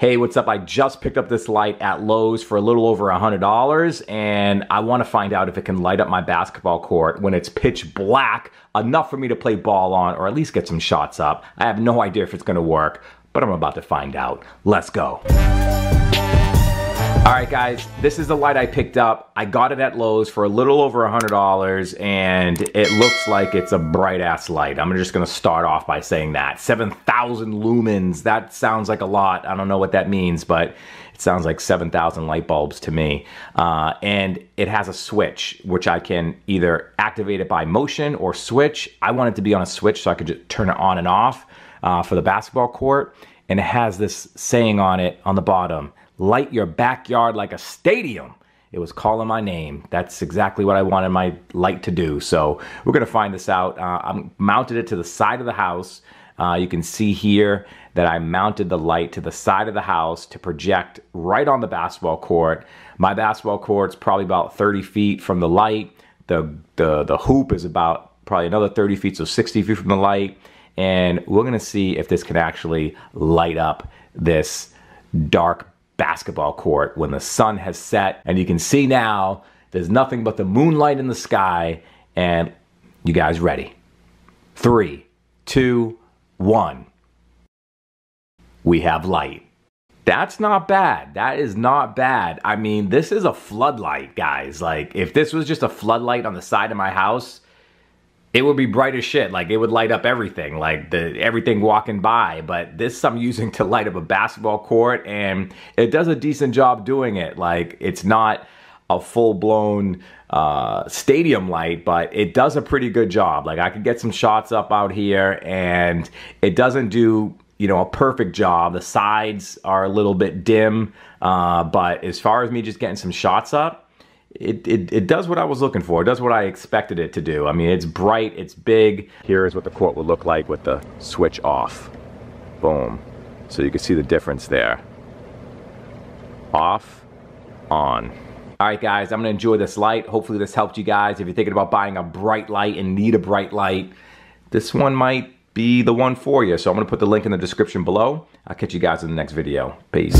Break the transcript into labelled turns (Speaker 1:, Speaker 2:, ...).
Speaker 1: Hey, what's up? I just picked up this light at Lowe's for a little over a $100 and I want to find out if it can light up my basketball court when it's pitch black enough for me to play ball on or at least get some shots up. I have no idea if it's going to work, but I'm about to find out. Let's go. All right, guys, this is the light I picked up. I got it at Lowe's for a little over a $100, and it looks like it's a bright-ass light. I'm just gonna start off by saying that. 7,000 lumens, that sounds like a lot. I don't know what that means, but it sounds like 7,000 light bulbs to me. Uh, and it has a switch, which I can either activate it by motion or switch. I want it to be on a switch so I could just turn it on and off uh, for the basketball court. And it has this saying on it on the bottom, light your backyard like a stadium. It was calling my name. That's exactly what I wanted my light to do. So we're gonna find this out. Uh, I mounted it to the side of the house. Uh, you can see here that I mounted the light to the side of the house to project right on the basketball court. My basketball court's probably about 30 feet from the light. The, the, the hoop is about probably another 30 feet, so 60 feet from the light. And we're gonna see if this can actually light up this dark basketball court when the sun has set and you can see now there's nothing but the moonlight in the sky and you guys ready? Three, two, one. We have light. That's not bad. That is not bad. I mean, this is a floodlight, guys. Like, if this was just a floodlight on the side of my house, it would be bright as shit. Like it would light up everything, like the everything walking by. But this I'm using to light up a basketball court, and it does a decent job doing it. Like it's not a full blown uh, stadium light, but it does a pretty good job. Like I could get some shots up out here, and it doesn't do you know a perfect job. The sides are a little bit dim, uh, but as far as me just getting some shots up it, it, it does what I was looking for. It does what I expected it to do. I mean, it's bright, it's big. Here is what the court would look like with the switch off. Boom. So you can see the difference there. Off, on. All right, guys, I'm gonna enjoy this light. Hopefully this helped you guys. If you're thinking about buying a bright light and need a bright light, this one might be the one for you. So I'm gonna put the link in the description below. I'll catch you guys in the next video. Peace.